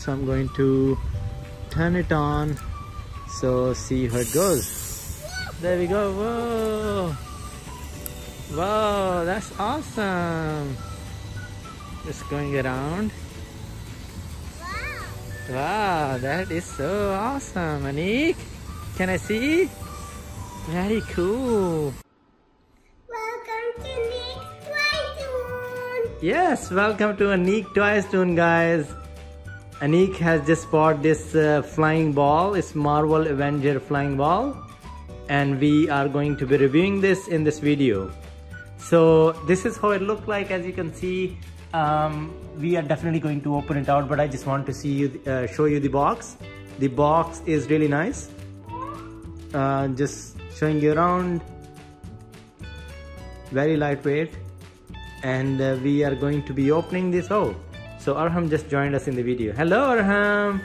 so I'm going to turn it on so see how it goes there we go whoa Wow, that's awesome. Just going around. Wow. Wow, that is so awesome. Aniq, can I see? Very cool. Welcome to Nick Toy Yes, welcome to Aniq Toy Toon, guys. Aniq has just bought this uh, flying ball. It's Marvel Avenger flying ball. And we are going to be reviewing this in this video. So this is how it looked like. As you can see, um, we are definitely going to open it out, but I just want to see you, uh, show you the box. The box is really nice. Uh, just showing you around. Very lightweight. And uh, we are going to be opening this out. So Arham just joined us in the video. Hello Arham!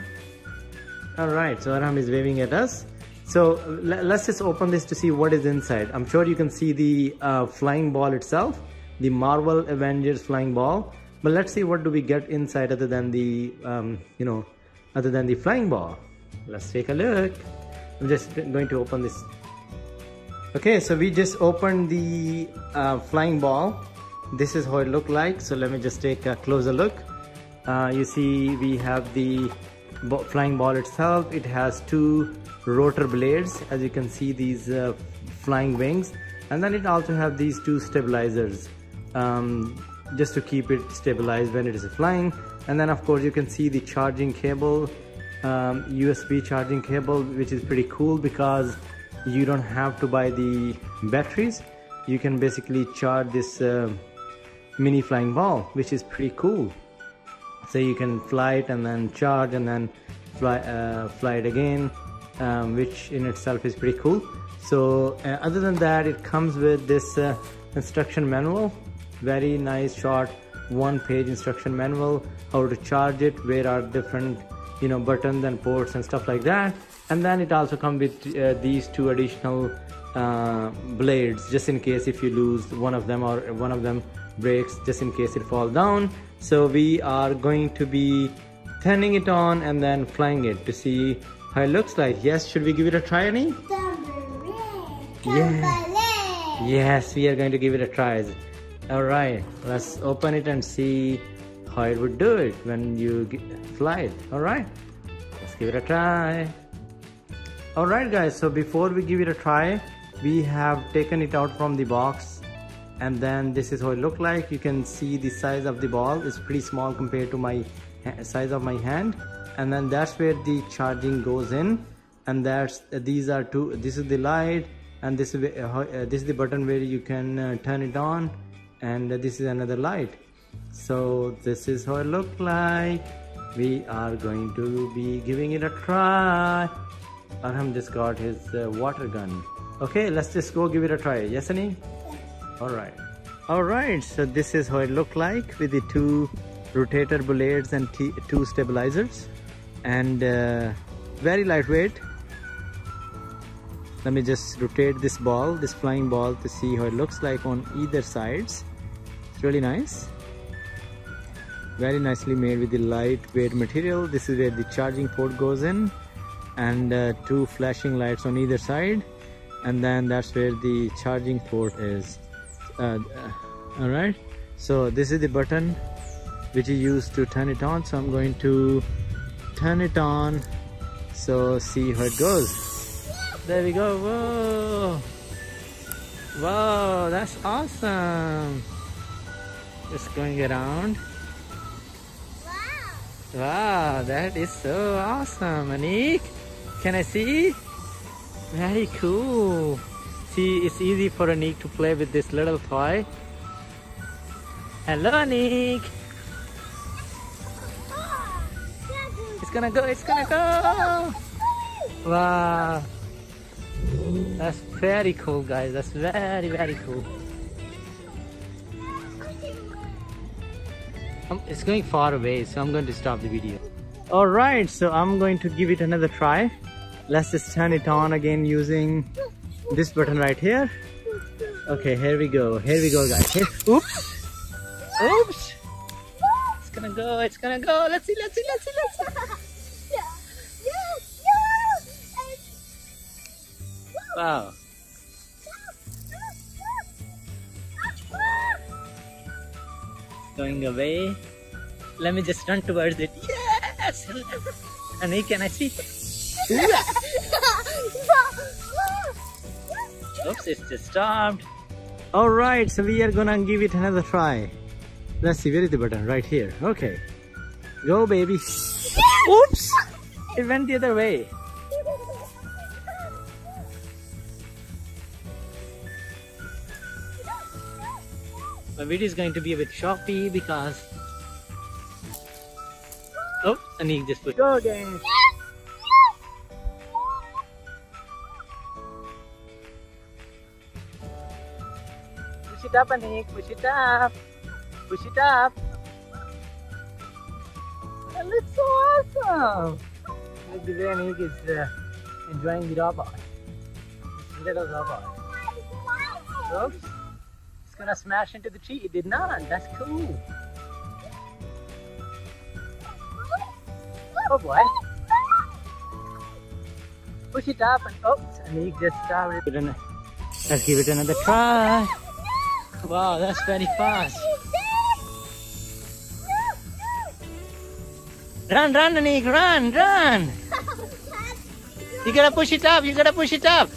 Alright, so Arham is waving at us. So let's just open this to see what is inside. I'm sure you can see the uh, flying ball itself, the Marvel Avengers flying ball. But let's see what do we get inside other than the, um, you know, other than the flying ball. Let's take a look. I'm just going to open this. Okay, so we just opened the uh, flying ball. This is how it looked like. So let me just take a closer look. Uh, you see we have the flying ball itself. It has two rotor blades. As you can see these uh, flying wings. And then it also have these two stabilizers. Um, just to keep it stabilized when it is flying. And then of course you can see the charging cable um, USB charging cable which is pretty cool because you don't have to buy the batteries. You can basically charge this uh, mini flying ball which is pretty cool so you can fly it and then charge and then fly uh, fly it again um, which in itself is pretty cool. So uh, other than that it comes with this uh, instruction manual. Very nice short one page instruction manual how to charge it where are different you know buttons and ports and stuff like that. And then it also comes with uh, these two additional uh, blades just in case if you lose one of them or one of them breaks just in case it falls down so we are going to be turning it on and then flying it to see how it looks like. Yes, should we give it a try, Annie? Yeah. Yes, we are going to give it a try. Alright, let's open it and see how it would do it when you fly it. Alright, let's give it a try. Alright guys, so before we give it a try, we have taken it out from the box and then this is how it looked like. You can see the size of the ball. Is pretty small compared to my size of my hand. And then that's where the charging goes in. And that's uh, these are two this is the light. And this is uh, this is the button where you can uh, turn it on. And this is another light. So this is how it looks like. We are going to be giving it a try. Arham just got his uh, water gun. Okay let's just go give it a try. Yes Annie? All right. All right so this is how it looked like with the two rotator blades and two stabilizers. And uh, very lightweight. Let me just rotate this ball this flying ball to see how it looks like on either sides. It's really nice. Very nicely made with the lightweight material. This is where the charging port goes in. And uh, two flashing lights on either side. And then that's where the charging port is uh, uh all right. So this is the button which is used to turn it on. So i'm going to turn it on. So see how it goes. There we go. Whoa. Wow that's awesome. Just going around. Wow. Wow that is so awesome Aniq can I see? Very cool see it's easy for Aniq to play with this little toy hello Aniq It's gonna go, it's gonna go! Wow! That's very cool guys, that's very very cool. Um, it's going far away so I'm going to stop the video. Alright, so I'm going to give it another try. Let's just turn it on again using this button right here. Okay, here we go. Here we go guys. Here. Oops! Oops! It's gonna go. It's gonna go. Let's see. Let's see. Let's see. Let's see. yeah, yeah, yeah. Wow. Going away. Let me just run towards it. Yes. Annie, can I see? Oops, it's just stopped. All right, so we are gonna give it another try. Let's see, where is the button? Right here. Okay. Go, baby. Oops! It went the other way. My video is going to be a bit choppy because. Oh, Aniq just put. Go again. Push it up, Aniq. Push it up. Push it up. That looks so awesome. Look the way Aniq is uh, enjoying the robot. Little robot. Oops. It's gonna smash into the tree. It did not. That's cool. Oh boy. Push it up and oops, Aniq just started. Let's give it another try. Wow, that's very fast. Run, run, Aniq, run, run. You gotta push it up, you gotta push it up.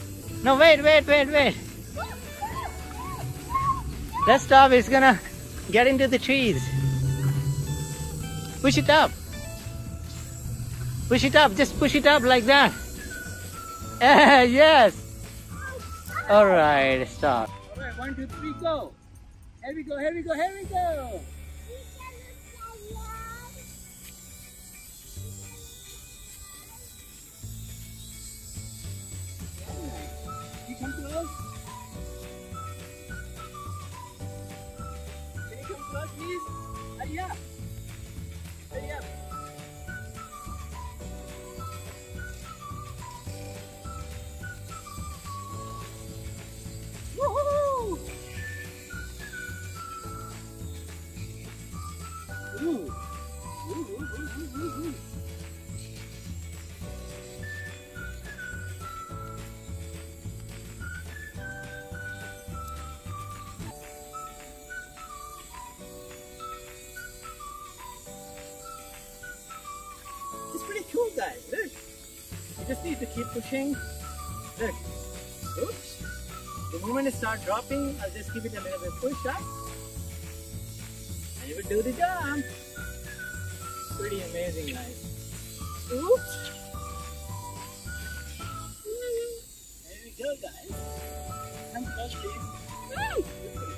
No, wait, wait, wait, wait. Let's stop, it's gonna get into the trees. Push it up. Push it up, just push it up like that. yes. Alright, stop. One, two, three, go. Here we go, here we go, here we go. You come close. Can you come close, please? Ooh. Ooh, ooh. It's pretty cool, guys. Look. You just need to keep pushing. Look. Oops. The moment it starts dropping, I'll just give it a little bit push up. It will do the job. Pretty amazing, guys. Oops. There we go, guys. Come close, please. Woo!